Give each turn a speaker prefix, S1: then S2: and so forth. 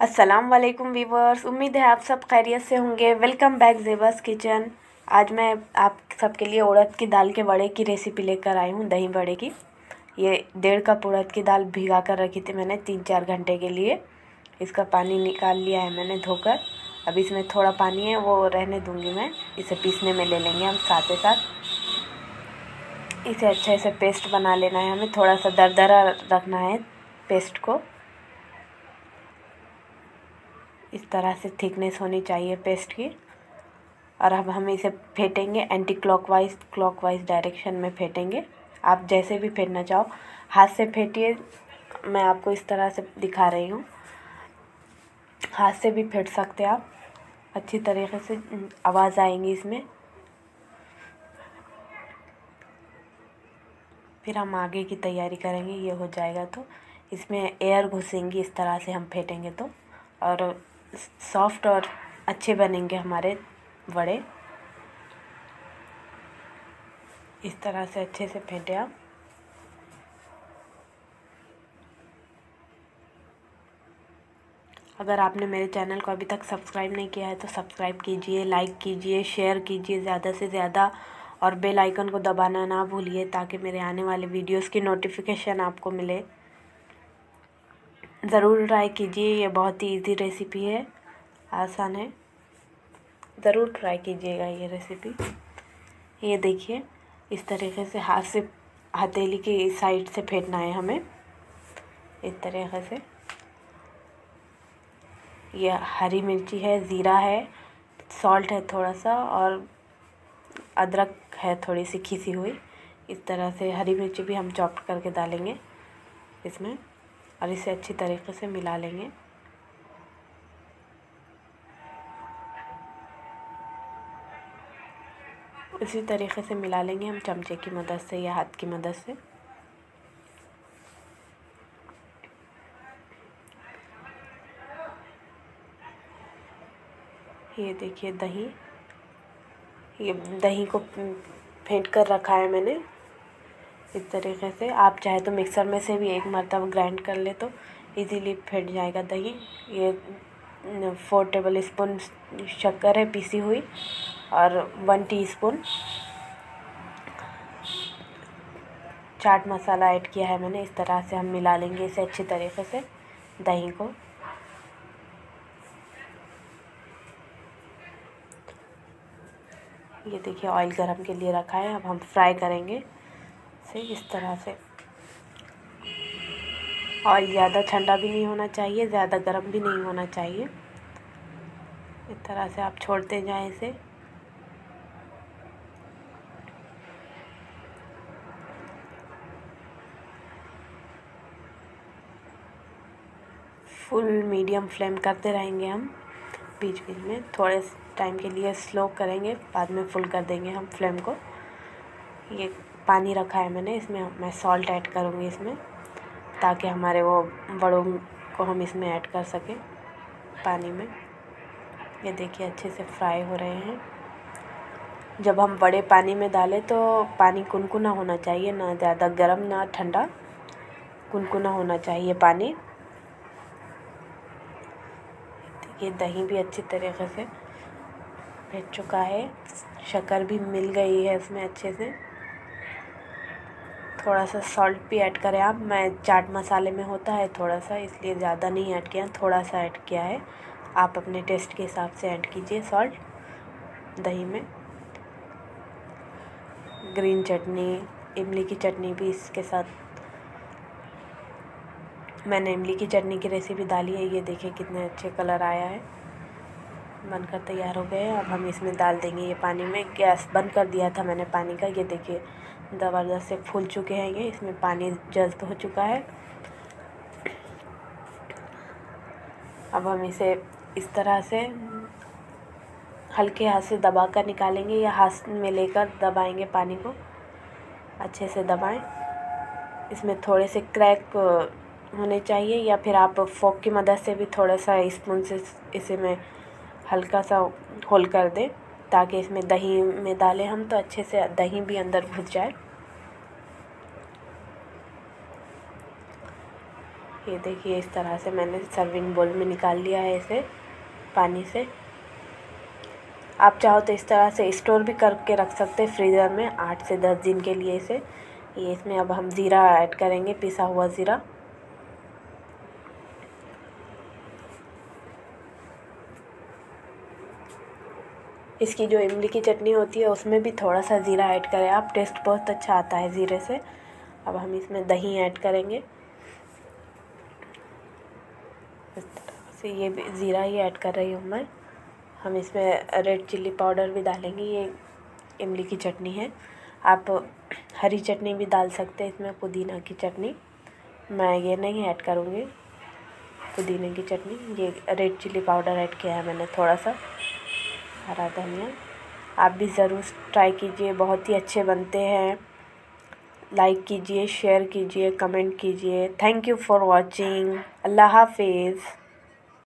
S1: अस्सलाम वालेकुम वीवर्स उम्मीद है आप सब खैरियत से होंगे। वेलकम बैक जेबस किचन आज मैं आप सबके लिए उड़द की दाल के बड़े की रेसिपी लेकर आई हूँ, दही बड़े की। ये डेढ़ कप उड़द की दाल भिगा कर रखी थी मैंने तीन चार घंटे के लिए। इसका पानी निकाल लिया है मैंने धोकर। अब इसमें थोड़ा पानी है, वो रहने दूँगी मैं। इसे पीसने में ले लेंगे हम साथ ही साथ। इसे अच्छे से पेस्ट बना लेना है हमें। थोड़ा सा दरदरा रखना है पेस्ट को। इस तरह से थिकनेस होनी चाहिए पेस्ट की। और अब हम इसे फेंटेंगे एंटी क्लॉकवाइज क्लॉकवाइज डायरेक्शन में फेंटेंगे। आप जैसे भी फेंटना चाहो, हाथ से फेंटिए, मैं आपको इस तरह से दिखा रही हूँ। हाथ से भी फेंट सकते आप। अच्छी तरीके से आवाज़ आएँगी इसमें। फिर हम आगे की तैयारी करेंगे, ये हो जाएगा तो। इसमें एयर घुसेंगी इस तरह से हम फेंटेंगे तो। और सॉफ्ट और अच्छे बनेंगे हमारे वड़े। इस तरह से अच्छे से फेंटे आप। अगर आपने मेरे चैनल को अभी तक सब्सक्राइब नहीं किया है तो सब्सक्राइब कीजिए, लाइक कीजिए, शेयर कीजिए ज़्यादा से ज़्यादा और बेल आइकन को दबाना ना भूलिए, ताकि मेरे आने वाले वीडियोस की नोटिफिकेशन आपको मिले। ज़रूर ट्राई कीजिए, ये बहुत ही इजी रेसिपी है। आसान है। ज़रूर ट्राई कीजिएगा ये रेसिपी ये देखिए, इस तरीके से हाथ से, हथेली की साइड से फेंटना है हमें। इस तरीके से। ये हरी मिर्ची है, ज़ीरा है सॉल्ट है थोड़ा सा और अदरक है थोड़ी सी खीसी हुई। इस तरह से हरी मिर्ची भी हम चॉप करके डालेंगे इसमें और इसे अच्छी तरीके से मिला लेंगे। इसी तरीके से मिला लेंगे हम चमचे की मदद से या हाथ की मदद से। ये देखिए दही। ये दही को फेंट कर रखा है मैंने। इस तरीके से आप चाहे तो मिक्सर में से भी एक मरतब ग्राइंड कर ले तो इजीली फेंट जाएगा दही। ये फोर टेबल स्पून शक्कर है, पीसी हुई, और one teaspoon. Chaat masala add किया है मैंने, इस तरह से हम मिला लेंगे इसे अच्छी तरीके से, दही को। ये देखिए, ऑयल गरम के लिए रखा है, अब हम फ्राई करेंगे से इस तरह से। ऑयल ज़्यादा ठंडा भी नहीं होना चाहिए, ज़्यादा गर्म भी नहीं होना चाहिए। इस तरह से आप छोड़ते जाएँ इसे। फुल मीडियम फ्लेम करते रहेंगे हम, बीच बीच में। थोड़े टाइम के लिए स्लो करेंगे, बाद में फुल कर देंगे हम फ्लेम को। ये पानी रखा है मैंने, इसमें मैं सॉल्ट ऐड करूँगी इसमें। ताकि हमारे वो बड़ों को हम इसमें ऐड कर सकें पानी में। ये देखिए, अच्छे से फ्राई हो रहे हैं। जब हम बड़े पानी में डालें तो पानी कुनकुना होना चाहिए, ना ज़्यादा गर्म, ना ठंडा। कुनकुना होना चाहिए पानी। देखिए, दही भी अच्छी तरीके से भेज चुका है। शक्कर भी मिल गई है इसमें अच्छे से। थोड़ा सा सॉल्ट भी ऐड करें आप। मैं चाट मसाले में होता है थोड़ा सा इसलिए ज़्यादा नहीं ऐड किया थोड़ा सा ऐड किया है। आप अपने टेस्ट के हिसाब से ऐड कीजिए सॉल्ट दही में। ग्रीन चटनी, इमली की चटनी भी इसके साथ। मैंने इमली की चटनी की रेसिपी डाली है, ये देखिए कितने अच्छे कलर आया है। बनकर तैयार हो गए अब हम इसमें डाल देंगे ये पानी में। गैस बंद कर दिया था मैंने पानी का, ये देखिए। ज़बरदस्त से फूल चुके हैं ये, इसमें पानी जज्ब हो चुका है। अब हम इसे इस तरह से हल्के हाथ से दबा कर निकालेंगे या हाथ में लेकर दबाएँगे पानी को। अच्छे से दबाएँ। इसमें थोड़े से क्रैक होने चाहिए या फिर आप फोक की मदद से भी थोड़ा सा स्पून से इसे में हल्का सा होल कर दें। ताकि इसमें दही में डालें हम तो अच्छे से दही भी अंदर घुस जाए। ये देखिए इस तरह से मैंने सर्विंग बोल में निकाल लिया है इसे पानी से। आप चाहो तो इस तरह से स्टोर भी करके रख सकते हैं फ्रीज़र में आठ से दस दिन के लिए इसे। ये इसमें अब हम ज़ीरा ऐड करेंगे, पिसा हुआ ज़ीरा। इसकी जो इमली की चटनी होती है, उसमें भी थोड़ा सा ज़ीरा ऐड करें। आप टेस्ट बहुत अच्छा आता है ज़ीरे से। अब हम इसमें दही ऐड करेंगे। इस तरह से ये भी ज़ीरा ही ऐड कर रही हूँ मैं। हम इसमें रेड चिल्ली पाउडर भी डालेंगे। ये इमली की चटनी है। आप हरी चटनी भी डाल सकते हैं इसमें, पुदीना की चटनी। मैं ये नहीं ऐड करूँगी। पुदीने की चटनी। ये रेड चिल्ली पाउडर ऐड किया है मैंने थोड़ा सा हरा धनिया। आप भी ज़रूर ट्राई कीजिए, बहुत ही अच्छे बनते हैं। लाइक कीजिए शेयर कीजिए कमेंट कीजिए। थैंक यू फॉर वॉचिंग अल्लाह हाफिज़।